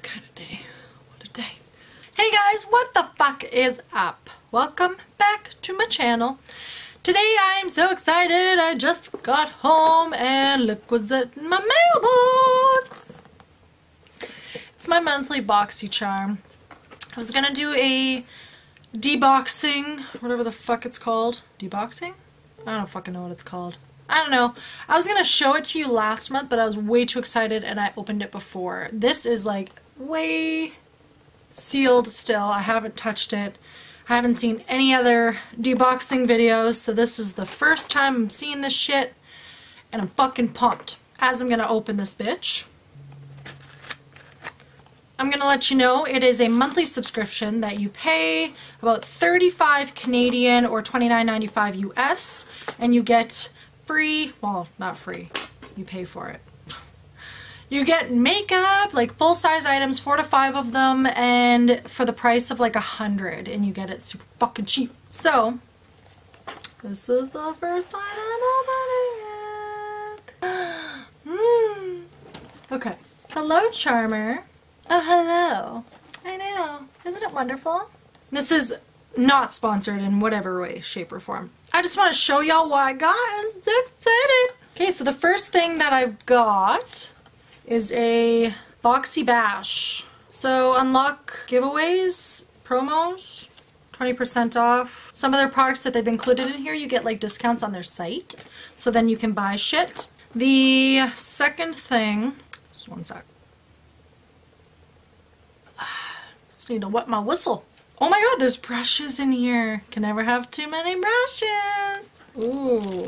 Kind of day. What a day. Hey guys, what the fuck is up? Welcome back to my channel. Today I'm so excited. I just got home and look what's in my mailbox. It's my monthly BoxyCharm. I was gonna do a deboxing, whatever the fuck it's called. Deboxing? I don't fucking know what it's called. I don't know. I was gonna show it to you last month, but I was way too excited and I opened it before. This is like way sealed still. I haven't touched it. I haven't seen any other deboxing videos, so this is the first time I'm seeing this shit, and I'm fucking pumped. As I'm gonna open this bitch, I'm gonna let you know it is a monthly subscription that you pay about 35 Canadian or 29.95 US, and you get free, well, not free, you pay for it. You get makeup, like full-size items, four to five of them, and for the price of like a hundred, and you get it super fucking cheap. So, this is the first time I'm opening it. mm. Okay. Hello, Charmer. Oh, hello. I know. Isn't it wonderful? This is not sponsored in whatever way, shape, or form. I just want to show y'all what I got. I'm so excited. Okay, so the first thing that I've got is a Boxy Bash. So unlock giveaways, promos, 20% off. Some of their products that they've included in here, you get like discounts on their site. So then you can buy shit. The second thing, just one sec. Just need to wet my whistle. Oh my god, there's brushes in here. Can never have too many brushes. Ooh,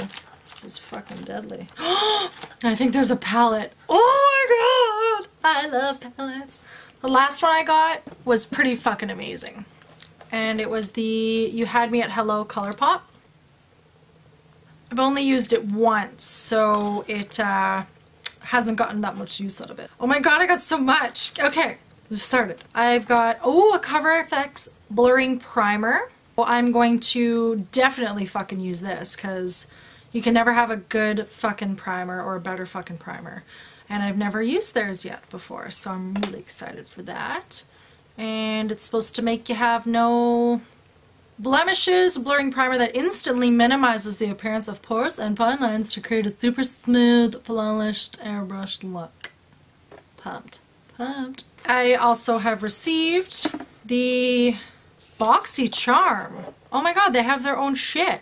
this is fucking deadly. I think there's a palette. Oh god, I love palettes. The last one I got was pretty fucking amazing. And it was the You Had Me at Hello Colourpop. I've only used it once, so it uh, hasn't gotten that much use out of it. Oh my god, I got so much. Okay, let's start it. I've got, oh, a Cover FX blurring primer. Well, I'm going to definitely fucking use this because you can never have a good fucking primer or a better fucking primer. And I've never used theirs yet before, so I'm really excited for that. And it's supposed to make you have no blemishes, blurring primer that instantly minimizes the appearance of pores and fine lines to create a super smooth, flawless, airbrushed look. Pumped. Pumped. I also have received the BoxyCharm. Oh my god, they have their own shit.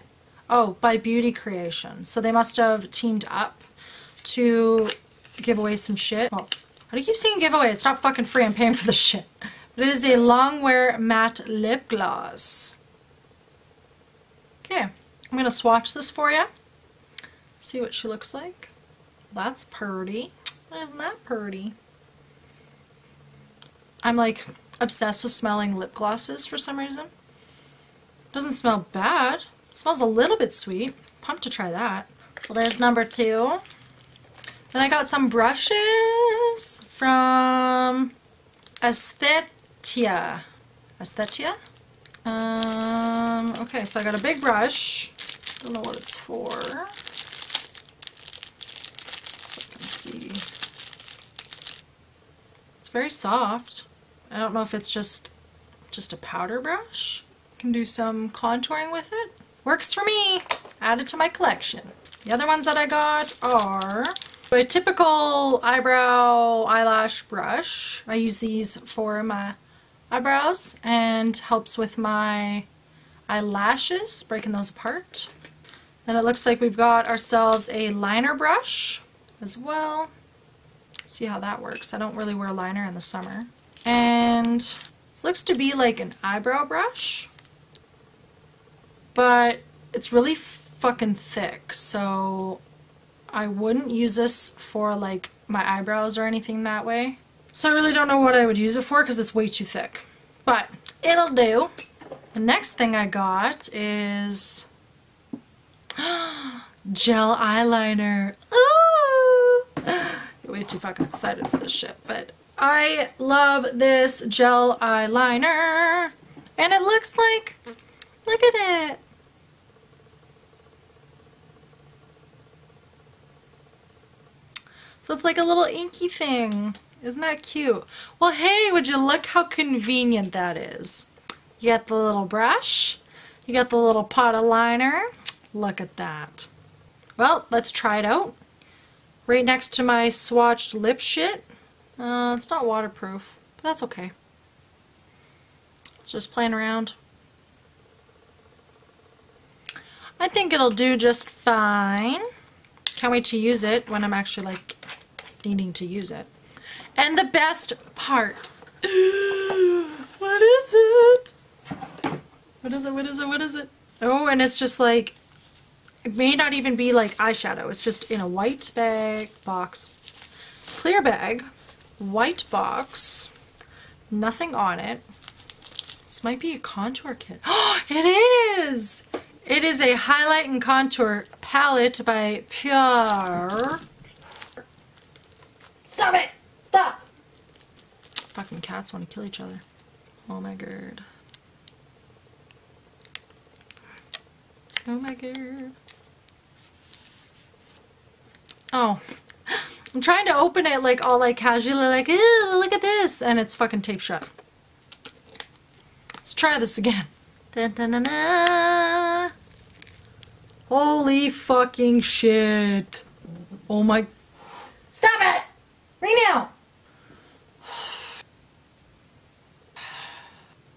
Oh, by Beauty Creation. So they must have teamed up to give away some shit. Well, how do you keep saying giveaway? It's not fucking free. I'm paying for the shit. But it is a Longwear Matte Lip Gloss. Okay, I'm going to swatch this for you. See what she looks like. That's purty. Isn't that purty? I'm like obsessed with smelling lip glosses for some reason. Doesn't smell bad. Smells a little bit sweet. Pumped to try that. So there's number two. Then I got some brushes from Aesthetia. Aesthetia? Um, okay, so I got a big brush. Don't know what it's for. So I can see. It's very soft. I don't know if it's just just a powder brush. Can do some contouring with it. Works for me. Add it to my collection. The other ones that I got are a typical eyebrow eyelash brush. I use these for my eyebrows and helps with my eyelashes, breaking those apart. Then it looks like we've got ourselves a liner brush as well. See how that works. I don't really wear liner in the summer. And this looks to be like an eyebrow brush, but it's really fucking thick, so I wouldn't use this for like my eyebrows or anything that way. So I really don't know what I would use it for because it's way too thick. But it'll do. The next thing I got is gel eyeliner. Ooh! way too fucking excited for this shit, but I love this gel eyeliner. And it looks like, look at it. So it's like a little inky thing. Isn't that cute? Well, hey, would you look how convenient that is? You got the little brush. You got the little pot of liner. Look at that. Well, let's try it out. Right next to my swatched lip shit. Uh, it's not waterproof, but that's okay. Just playing around. I think it'll do just fine. Can't wait to use it when I'm actually like needing to use it. And the best part. what is it? What is it? What is it? What is it? Oh, and it's just like, it may not even be like eyeshadow. It's just in a white bag box. Clear bag. White box. Nothing on it. This might be a contour kit. Oh, it is! It is a highlight and contour palette by Pure. Stop it! Stop! Fucking cats want to kill each other. Oh my god. Oh my god. Oh. I'm trying to open it like all like casually like, ew, look at this! And it's fucking taped shut. Let's try this again. Dun, dun, dun. Holy fucking shit. Oh my... Stop it! Right now!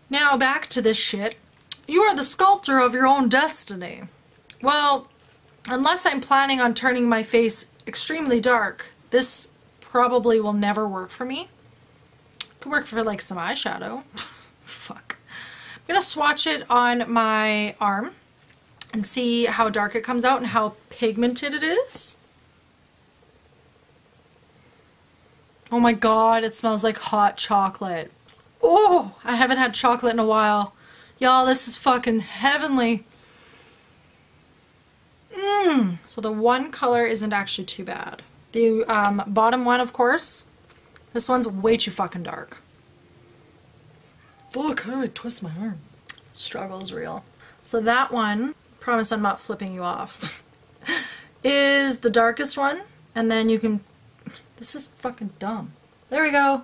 Now back to this shit. You are the sculptor of your own destiny. Well, unless I'm planning on turning my face extremely dark, this probably will never work for me. Could work for like some eyeshadow. Fuck. I'm gonna swatch it on my arm and see how dark it comes out and how pigmented it is. Oh my god, it smells like hot chocolate. Oh, I haven't had chocolate in a while. Y'all, this is fucking heavenly. Mmm. So the one color isn't actually too bad. The um, bottom one, of course, this one's way too fucking dark. Fuck, how do I twist my arm? Struggle is real. So that one, promise I'm not flipping you off, is the darkest one. And then you can, this is fucking dumb. There we go.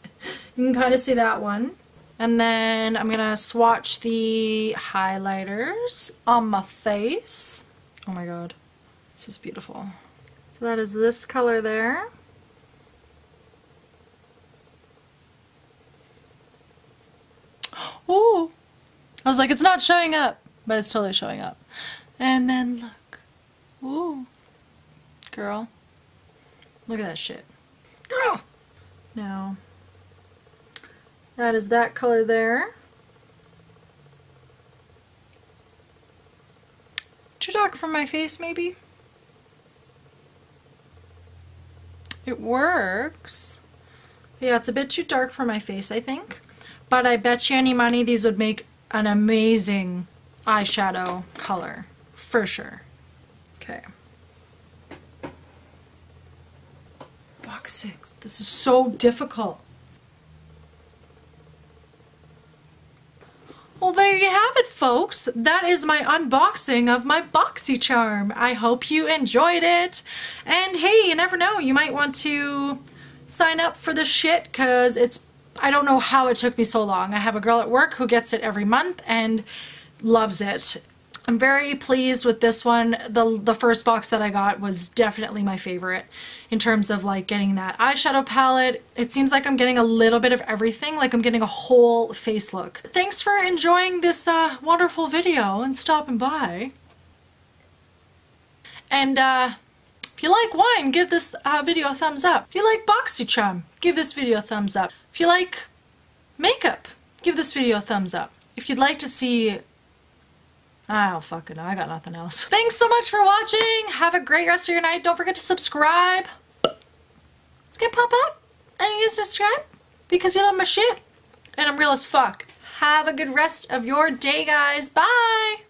you can kind of see that one. And then I'm gonna swatch the highlighters on my face. Oh my god, this is beautiful. So that is this color there. Oh, I was like, it's not showing up, but it's totally showing up. And then look, ooh, girl, look at that shit, girl. Now, that is that color there. Too dark for my face, maybe? It works. Yeah, it's a bit too dark for my face, I think. But I bet you any money these would make an amazing eyeshadow color. For sure. Okay. Box six. This is so difficult. Well, there you have it, folks. That is my unboxing of my BoxyCharm. I hope you enjoyed it. And hey, you never know, you might want to sign up for this shit because it's I don't know how it took me so long. I have a girl at work who gets it every month and loves it. I'm very pleased with this one. The, the first box that I got was definitely my favorite in terms of like getting that eyeshadow palette. It seems like I'm getting a little bit of everything, like I'm getting a whole face look. Thanks for enjoying this uh, wonderful video and stopping by. And uh, if you like wine, give this uh, video a thumbs up. If you like BoxyCharm, give this video a thumbs up. If you like makeup, give this video a thumbs up. If you'd like to see I don't fucking know. I got nothing else. Thanks so much for watching. Have a great rest of your night. Don't forget to subscribe. Let's get pop up. And you subscribe because you love my shit. And I'm real as fuck. Have a good rest of your day, guys. Bye.